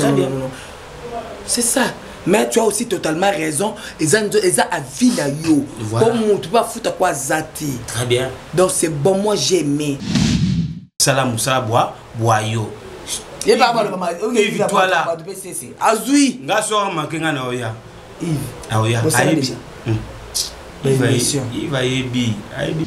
très bien c'est ça mais tu as aussi totalement raison eza nzo eza avis na yo po motu mpe afuta ko aza te très bien donc c'est bon moi j'ai aimé sala mosala bwa bwa yo evitwala azwi nga soka make nga na oya aoya ayebi iva yebi ayebi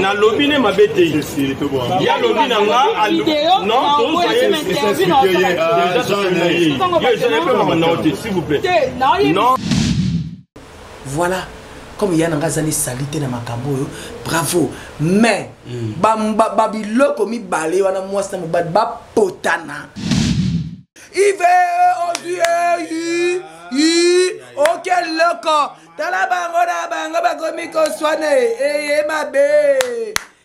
nalobi ne mabe te ye alobi na nga voilà comme ya na nga azali sali te na makambo oyo bravo mais hmm. babiloko mibale wana mwasi na mobali bapotana ive ozwi eyi i oke loko tala bango na bango bakomi koswana eye mabe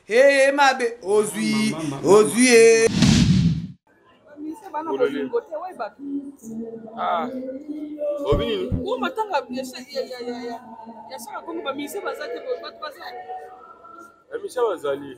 eye mabe ozwi ozwi ye matanga ya saka kongo bamise baza te bato baza bamise bazali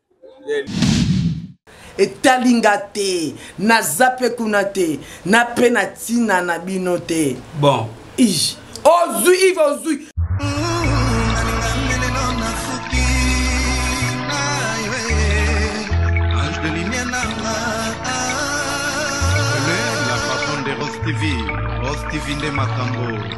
etali nga te naza mpe kuna te na mpe na ntina na bino te bon ij ozwi iv ozwi TV, Rose TV nde makambo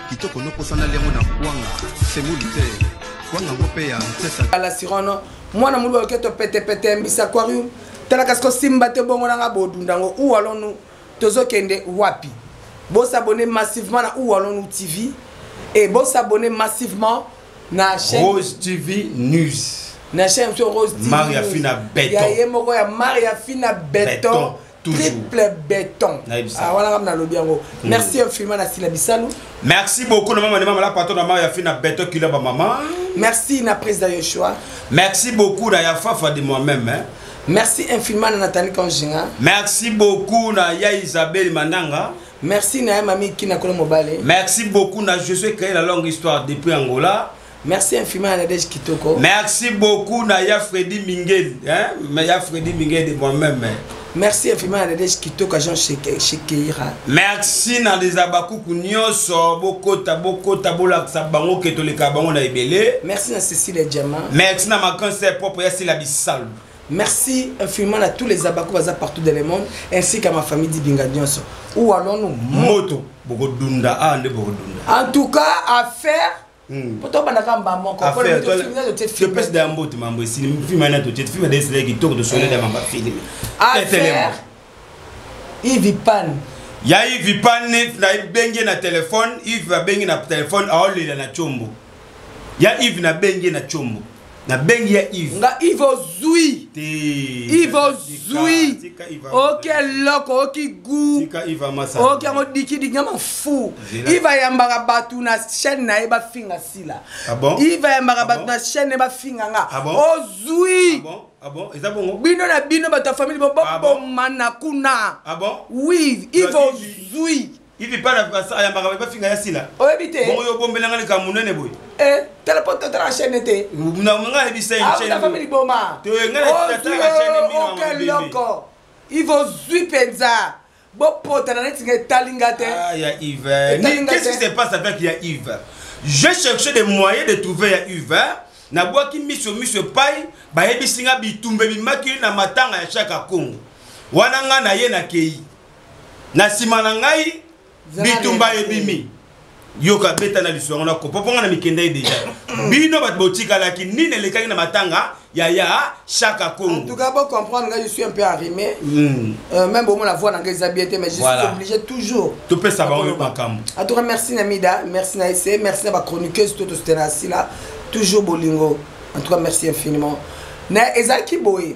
kitoko nokosanali yango na kwanga semoli te kwanga ngo mpe ya nsesaalasirono mwana mulu oketo petepete mbisa aquarium talaka siko simba te bongo nanga bodunda ngo uwalonu tozokende wapi bosabone massivement na uwalonu tv e bosabone massivement na chaîne rose tv news na chaîne biso rose tv maria fina beton ya ye moko ya maria fina beton, beton. triple beton ah, wana kama nalobi yango hmm. merci infiniment na sila bisalu merci beaucoup na mama ne mama la patron na mama ya fina beton kila ba mama merci na président Yoshua merci beaucoup na ya fafa de moi même hein. merci infiniment na Nathalie Kanjinga merci beaucoup na ya Isabelle Mandanga merci na ya mami Kina Kolo Mobale merci beaucoup na je suis créé la longue histoire depuis Angola Merci infiniment à Nadège Kitoko. Merci beaucoup Naya Freddy Mingel, hein? Naya Freddy Mingel de moi-même. Hein. Merci infiniment à Nadège Kitoko Jean Shekeira. Merci na les abakuku nyoso bokota bokota bolakisa bango ke toleka bango na ebele. Merci na Cécile Diama. Merci na makanse propre ya Sila Bisalu. Merci infiniment à tous les abakuku baza partout dans le monde ainsi qu'à ma famille Dibinga nyoso. Ou allons-nous moto bokodunda ah nde bokodunda. En tout cas affaire Hmm. po tobanda kaka mbaa mokotopesi da ya mbote mambo esili filme ana totie filme ada esila kitoko tosone da mamba filme affaire ivipan ya ivipan nabengi na telefone ive abengi na telefone aolela na combo ya ive nabengi na combo na bengi ya ive nga ive ozwi ive ozwi oke eloko oki gu oke yango dikidiki nga mafu ive ayambaka bato na chaîne na ye bafinga sila ah ive ayambaka ah bato na chaîne na ye bafinga nga ah ozwi Ah bon, eza bongo bino na bino bato ya famille bobomana ah bon? kuna ah bon? oui ivo zui ivi bana ayambaka baye bafinga ya sila oyebi te bongo yo obombela nga likambo monene boye eh, tala po totala chaîne te nga ayebisa ye chaîne ah, famille liboma te nga natatala chaîne mingi loko ivo zui mpenza bopotana neti nga etali nga te ah, ya ive qu'est-ce qui se passe avec ya ive je cherchais des moyens de trouver ya ive nabwaki miso miso epai bayebisi nga bitumba ebimaki na matanga ya shaka kongo wana nga na ye nakei na nsima na ngai bitumba ebimi yoka beta na lisu yango na kopa mpo nga na mikenda ye deja bino bato botikalaki nini elekaki na matanga ya ya shaka kongo en tout cas bocomprendre nga je suis un peu arrimé mm. euh, même bomona voix na nga eza bien te mais je voilà. suis obligé toujours topesa bango yo makambo en tout cas merci na mida merci na ese merci na bachroniqueuse to tosutena asila toujours bolingo en tout cas merci infiniment na ezalaki boye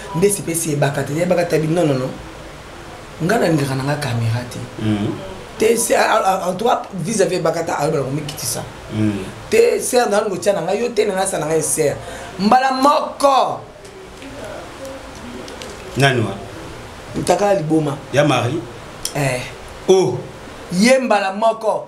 nde sipesi eyebaka te nayebaka tabi non non non nga nalingaka na nga caméra te hmm. te en tout cas vis à vis eyebaka ta ayebaka komikitisa hmm. te ser na yango tia na nga yo te na nga sa na nga eser mbala moko nani wa ntakala liboma ya marie eh. o oh. ye mbala moko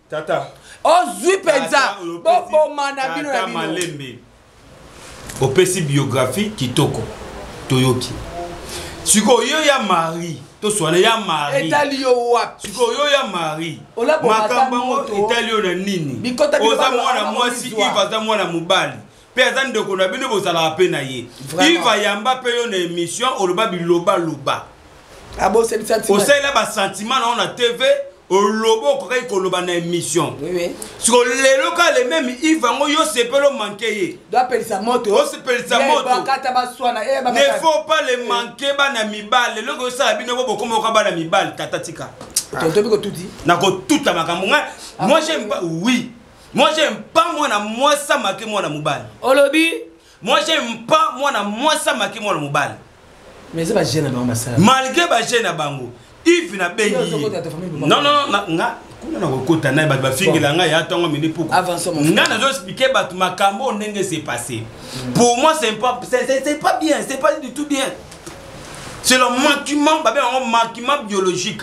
tata ozwi mpenza boboma na bino na malembe opesi biographie kitoko toyoki sikoyo yo ya marie toswana ya marie etali yo wapi sikoyo yo ya marie makambo yango etali yo na nini oza mwana mwasi ive aza mwana mobali mpe aza ndeko na bino bozalaka mpe na ye iva yamba mpe yo na émission oloba bilobaloba ah, osalela basentiment na yo na tv oloba okokaki koloba na émission siko lelo ka le meme ive yango yo sepeli omanke ye osepelisa motonefaut eh, pas le manke bana mibale lelo koyosala bino bo bokoma yoka bana mibale tata tika nakotuta makambo ngai ah, moi j'aime pas oui Moi j'aime pas mwana mwasa make mwana mobali. Olobi? Moi j'aime pas mwana mwasa make mwana mobali. Mais eza ba jeune na bango basala. Malgré ba jeune na bango, Yves na bengi. Non non non, nga kuna nakokota naye bato bafingela ngai ya ntongo mini puku nga nazo explike bato makambo ndenge se passe pour moi c'est pas, c'est pas bien c'est pas du tout bien c'est le manquement babe yango manquement biologique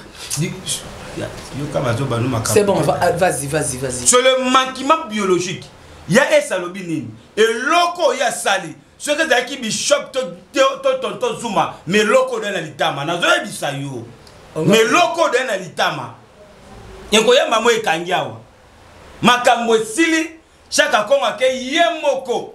c'est bon ah, vas-y vas-y vas-y c'est le manquement biologique ya ese alobi nini eloko oyo asali soki ezalaki bishop to tonton zuma ma eloko oyo na litama nazoyebisa yo ma eloko oyo na litama ekoyamba mo ekangi awa makambo esili chaka kongo ake ye moko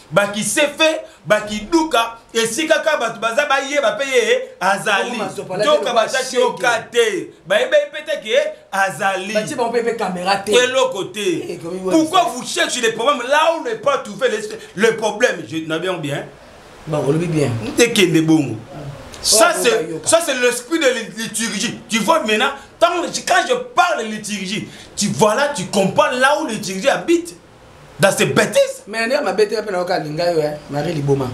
bakisefe bakiduka esika kaka bato baza bayeba mpe ye azali nzoka bataki yoka te bayebaki mpe te ke azali eloko te eh, pourquoi vous cherche le problème là où ne pas trouver le problème je na bien bien bakolobi bien ekende bongo ça c'est l'esprit de liturgie tu vois maintenant quand je parle de liturgie tu vois là tu comprends là où liturgie habite dans ces bêtises mais nde mabe te mpe nayoka alinga yo eh, marie liboma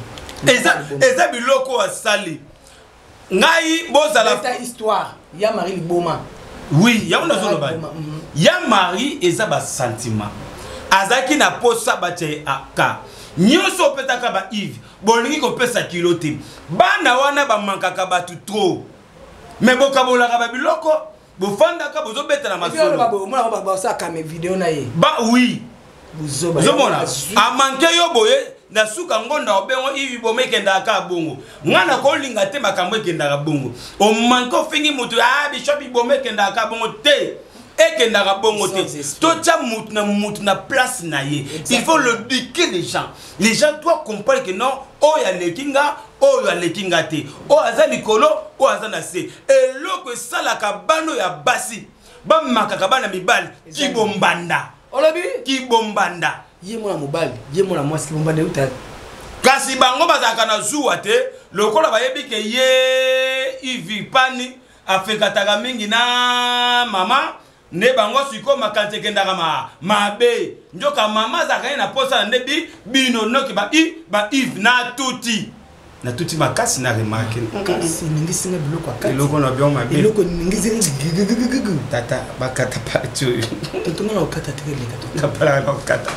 eza eza biloko oyo asali ngai bozala ta histoire ya marie liboma oui yango nazoloba mhm. ya marie eza basentiment azalaki na posa batya ye aka nyonso opetaka ba ive bolingi kopesa kilo te bana wana bamankaka bato trop me bokabolaka babiloko bofandaka bozobeta na masolobaomonaka video na ye ba oui ozomona amanke yo boye na suka ngonda obengo ivi boma ekendaka kaka bongo ngai nakolinga te makambo ekendaka bongo omanke ofingi moto a ah, bishop iboma ekendaka kaka bongo te ekendaka bongo te totya motu na motu na place na ye il faut le duke des gens les gens doivent comprendre que non oyo aleki nga oyo aleki nga te oyo aza likolo oyo aza na se eloko esalaka bano ya basi bamakaka bana mibali kibombanda olobi kibombanda ye mwana mobali ye mwana mwasi kibombanda euta kasi bango bazalaka na zuwa te lokola bayebi ke ye ivipani afekataka mingi na mama nde bango sikoyo makanisi ekendaka ma mabe njoka mama azalaka ye na posa na nde bi bino noki ba i ba ive na tuti na tuti makasi na remarke kasi eningisi nga biloko ya kati eloko na bio mabe eloko eningisi tata bakata pati oyo totonga na kokata te eleka napalaka na kokata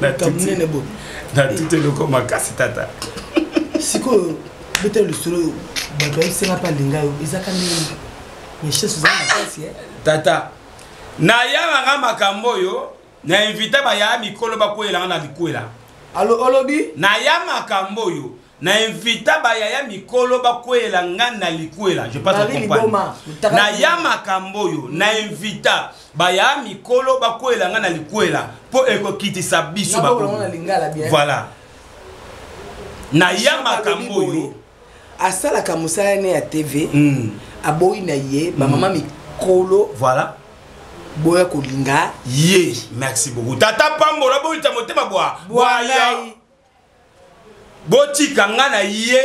na tuti nene bo na tuti eloko makasi tata sikoyo betela lisolo bato bayebisenga mpe alinga yo ezaka ndenge tata nayanga nga makambo oyo na invita baya mikolo bakweyela nga na likwela olobi naya makambo oyo na invita bayaya mikolo bakweyela nga na likwela je pas naya makambo oyo na invita bayaya mikolo bakweyela nga na likwela mpo ekokitisa biso voilà naya makambo oyo asalaka mosala ne ya tv mm. aboyi na ye bamama mm. mikolo voilà boya kolinga ye merci beaucoup tata pambola boyita motema bwa bwaya botika nga na ye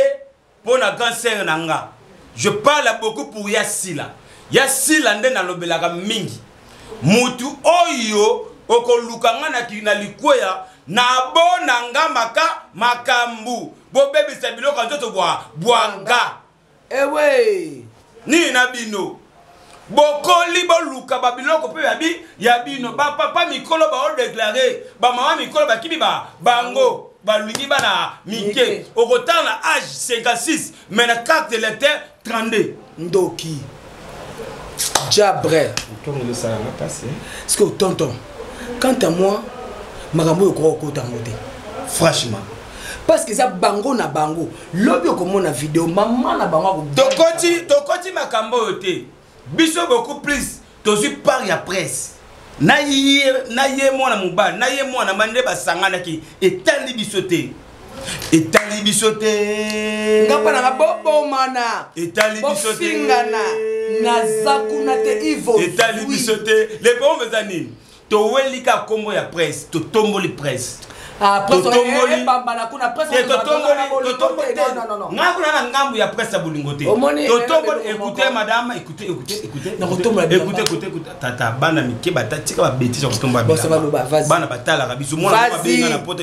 mpo na grand sere na nga je parle beaucoup pour ya sila ya sila nde nalobelaka mingi mutu oyo okoluka nga na likweya nabona nga maka makambo bobebisa biloko ya nzoto bwa bwanga ewe eh nini na bino bokoli boluka babiloko mpe yabi ya bino bapapa mikolo baodeklare bamama mikolo bakimi ba bango balingi bana mike okotanga na age 56 mai na carte de lecteur 32 ndoki jabre sikoyo tonton quant à moi makambo oyo okoka kokota yango te franchement parce que eza bango na bango lobi okomona video mama na bango tokoti makambo oyo te biso beaucoup plus tozwi part ya presse na ye na ye mwana mobali na ye mwana mobali nde basanganaki etali biso te etali biso te nga mpo nanga bobomana etali biso te bofingana naza kuna te ivo etali biso te le problème eza nini toweli ka kombo ya presse totomboli presse Ah, eh, eh, eh, nga kuna na ngambu ya presse ya bolingo te totomboliecoute madame tata bana mike batatika babetise ya kotombabana batalaka biso mwana babenga na poto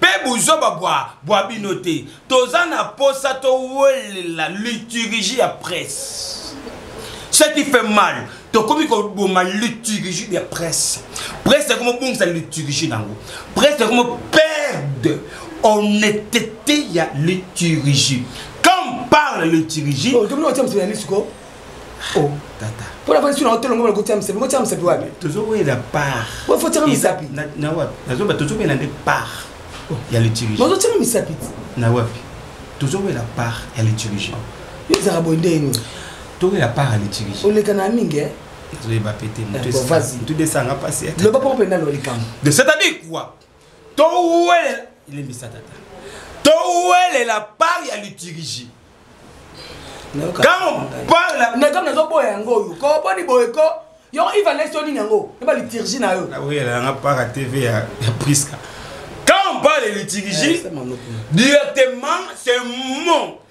mpe buzoba bwa bwa bino te toza na posa towelela liturgie ya presse ce qui fait mal tokomi koboma liturgie ya presse presse ekomi obungisa liturgie nango presse ekomi perde honnêteté ya liturgie quand parle liturgie oh, oh tata mpo na vanisi na otolongo bala kotia misapi motia misapi wapi tozowela par wa fo tiaka misapi na wapi nazoba tozowela nde par oh. ya liturgie nazotiaka misapi na wapi tozowela par ya liturgie yo ezaka boye nde eni towela par ya liturgie oleka na mingi eh? nazoyeba pete motu eh, esanga mpasi loba mpo mpenza na likambo de c'est-à-dire quoi towelela lembisa tata towelela part ya liturgie ntango parla nazo nazoboya yango oyo ko boni boye ko yo iva leso nini yango eba liturgie na yo nakoyela yanga part ya tv ya prisca quand on parle de liturgie eh, directement c'est mot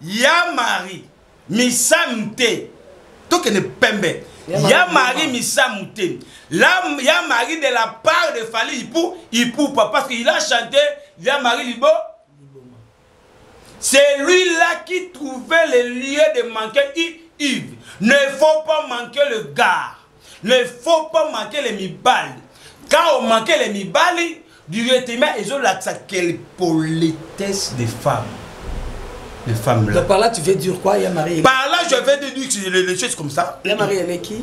ya mari misamu te tokende pembe ya mari misamu te ya mari de la part de fali ipu ipupa parce qu'il a chanté ya mari libo c'est lui là qui trouvait le lieu de manquer ive ne faut pas manquer le gars ne faut pas manquer les mibali quand on manquer les mibali directement ezolakisa quelle politesse des femmes les femmes là. par là tu veux dire quoi ya marie par là je vais dire que les, les choses comme ça ya marie elle est qui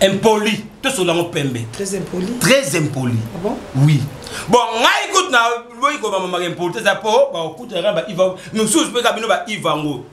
impoli tosolola yango pembe très impoli très impoli ah bon? oui bon ngai kutu na boyi kobamamaka impoli te eza mpo bakokutaka ba iva mosusu mpe ka bino ba iva yango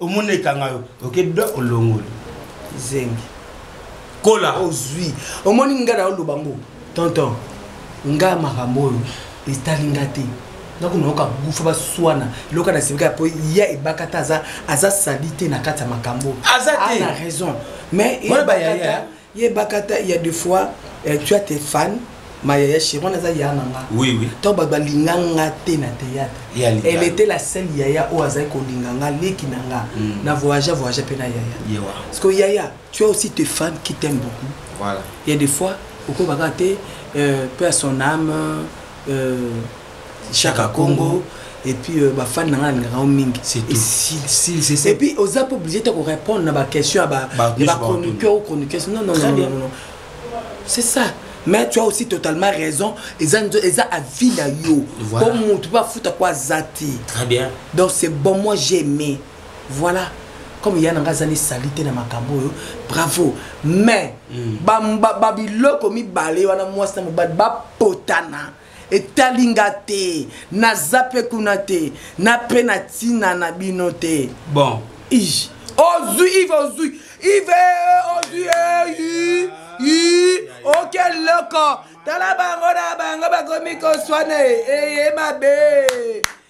omoni ekanga yo oke do olongoli zengi kola ozwi omoni ngai na oloba ngo tonton ngai makambo oyo etali ngai te ndako na yoka gufa baswana eloko na sebika po ya ebaka ta aza aza sali te na kati ya makambo aza te na raison mais ye bakata il y a des fois euh, tu as tes fans maya ya chéri wana aza yaya na nga oui, oui. ntango bato balinga nga te na théâtre elle était la seule yaya oyo azali kolinga nga leki na nga mm. na voyage voyage mpe na yaya yeah. parce que yaya tu as aussi tes fans qui t'aiment beaucoup voilà. il y a des fois okoyeba kaka te euh, mpe à son âme euh, Shaka Congo et puis euh, ba fan nanga nanga o mingi c'est tout si si c'est ça et puis oza pas obligé de répondre na ba question ba ba chroniqueur ou chroniqueuse non non non non non c'est ça mais tu as aussi totalement raison eza eza avis na yo po mutu ba futa kwa zati très bien donc c'est bon moi j'ai aimé voilà comme ya nanga azali sali te na makambo oyo bravo mais mm. babiloko mibale wana mwasi na mobali bapotana etali nga te naza mpe kuna te na mpe na ntina na bino te bon ij ozwi ive ozwi ive ozwi eyi i oke loko tala bango na bango bakomi koswana eye mabe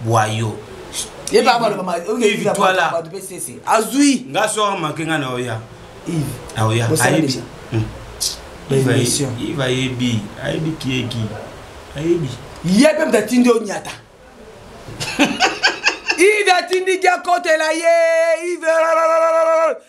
bwa yo azwi nga soir make nga na oya aoya ayebi iva ayebi ayebi kieki ayebi ye mpe moto atindi yo nyata ive atindi ki akotela ye ive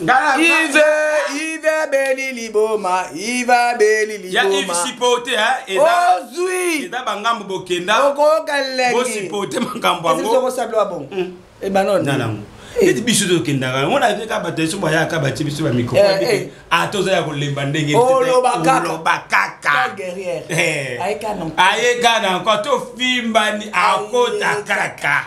Ive, Ive beli liboma, Iva beli liboma. Ya Ive sipote ha, eh, eza. Ozui. Eza bangambo bokenda. Okoka lengi. Bo sipote mangambo ango. Ezi soko sablo abon. Mm. E eh, banon. Nanango. Eh. neti biso tokendaka yango na kaka bato biso bayaka batie biso bamikro ata oza ya kolemba ndenge oloba kaka ayeka na nko tofimbani akota kaka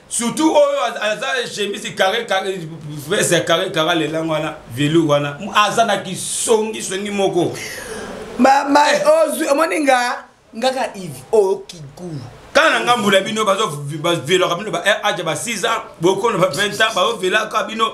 surtout oyo aza chemise carré carré veste ya carré carré lelango wana velu wana aza na kisongi songi moko mama eh. ozwi omoni nga ngaka ive oyo kigu kaka na nga mbula bino bazovelaka bino ba eh, aja ba 6 ans bokono ba 20 ans bazovelaka bino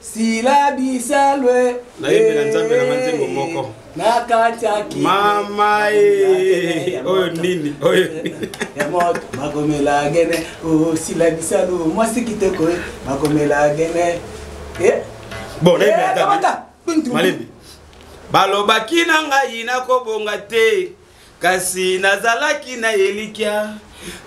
Sila bisalwe. Na yebela nzambe na nga nzembo moko. Na kati ya kiti. Mama ee. Oyo nini? Oyo nini? Ya moto makomela gene. Oh sila bisalwe. Mwasi kitoko e. Makomela gene. Eh. Bon, na yebela eh, nzambe. Malembi. Balobaki na ngai nakobonga te. Kasi nazalaki na elikya.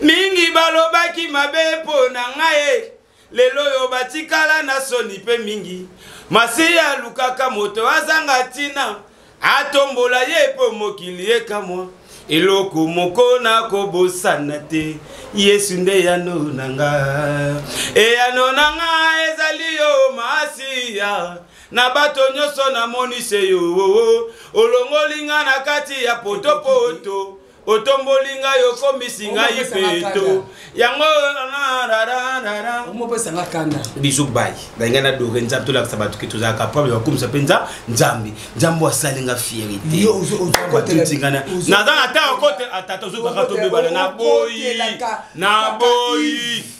Mingi balobaki mabe mpo na ngai. lelo oyo batikala na soni mpe mingi masiya alukaka moto azanga ntina atombola ye mpo mokili ekamwa eloko moko nakobosana te yesu nde yano na nga eyano na nga ezali yo masiya na bato nyonso namonise yo olongoli nga na kati ya potopoto poto. otomboli ngai okomisi ngai peto yango omopesanga kanda bizu bai nalinga na dore nzambe tolakisa bato ke tozala capable ya kokumisa mpenza nzambe nzambe asali nga fieriteatinzingana naza na ntango kote atata ozokaka tobebana na boyi na boyi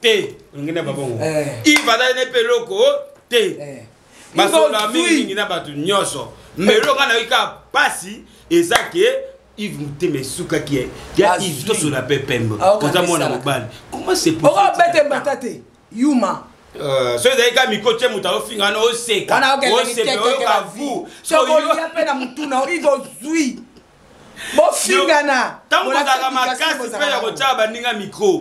te olingi na babongo ive azali ne mpe eloko te basola mingimingi na bato nyonso mbelo ngai nayoki kaka mpasi eza ke ive motema esukaki ye ya ive tosola mpe pembe oza mwana mobali comment c'est possible okobete mbata te yuma Euh, soki ezali kaka miko tie moto aofinga wana oseka oseka oyoka vu sokolia mpe na motuna ive ozwi bofingana ntango bozalaka makasi mpe ya kotyaka baninga mikro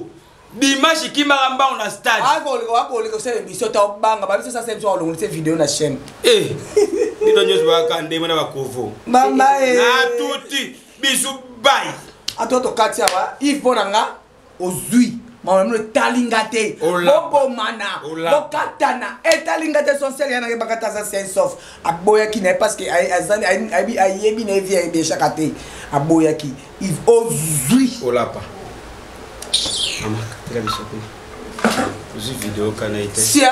dimanche kimaka mbango na stade akoleka osala emission ta obanga babiso sasa biso akolongolisa video na chaîne eh, bino nyonso baka ndenge na bakovo mama eh. natuti bisu bai ato tokati awa ive mpo na nga ozwi mawa mino etali nga te bobomana bokatana etali nga te essentiel ya nayebaka te aza sain sauf aboyaki na ye parce que azali ayebi na ye vie ayebeshaka te aboyaki ozwi olapa sia